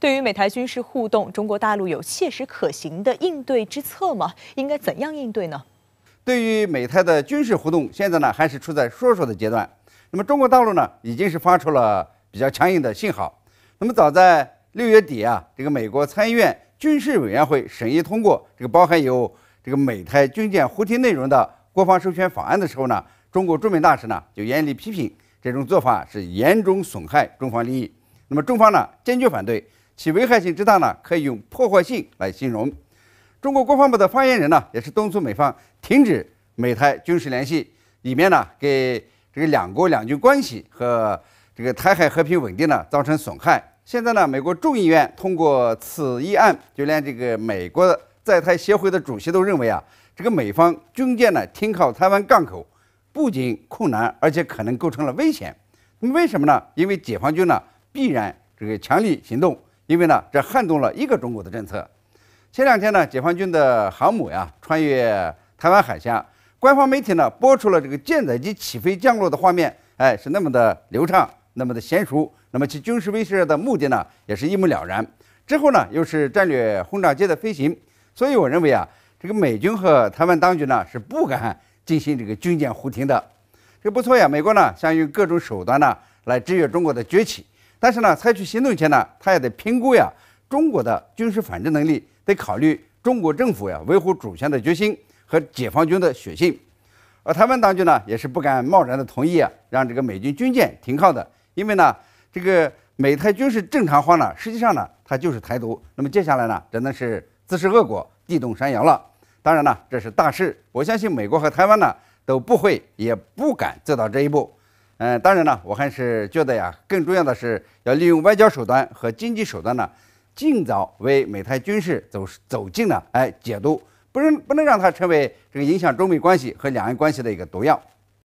对于美台军事互动，中国大陆有切实可行的应对之策吗？应该怎样应对呢？对于美台的军事互动，现在呢还是处在说说的阶段。那么中国大陆呢已经是发出了比较强硬的信号。那么早在六月底啊，这个美国参议院军事委员会审议通过这个包含有这个美台军舰互听内容的国防授权法案的时候呢，中国驻美大使呢就严厉批评这种做法是严重损害中方利益。那么中方呢坚决反对。其危害性之大呢，可以用破坏性来形容。中国国防部的发言人呢，也是敦促美方停止美台军事联系，以免呢给这个两国两军关系和这个台海和平稳定呢造成损害。现在呢，美国众议院通过此议案，就连这个美国在台协会的主席都认为啊，这个美方军舰呢停靠台湾港口，不仅困难，而且可能构成了危险。那么为什么呢？因为解放军呢必然这个强力行动。因为呢，这撼动了一个中国的政策。前两天呢，解放军的航母呀穿越台湾海峡，官方媒体呢播出了这个舰载机起飞降落的画面，哎，是那么的流畅，那么的娴熟。那么其军事威慑的目的呢，也是一目了然。之后呢，又是战略轰炸机的飞行，所以我认为啊，这个美军和台湾当局呢是不敢进行这个军舰互停的。这不错呀，美国呢想用各种手段呢来制约中国的崛起。但是呢，采取行动前呢，他也得评估呀，中国的军事反制能力，得考虑中国政府呀维护主权的决心和解放军的血性。而台湾当局呢，也是不敢贸然的同意啊，让这个美军军舰停靠的，因为呢，这个美台军事正常化呢，实际上呢，它就是台独。那么接下来呢，真的是自食恶果，地动山摇了。当然呢，这是大事，我相信美国和台湾呢都不会也不敢走到这一步。嗯，当然呢，我还是觉得呀，更重要的是要利用外交手段和经济手段呢，尽早为美台军事走走近呢，哎，解毒，不能不能让它成为这个影响中美关系和两岸关系的一个毒药。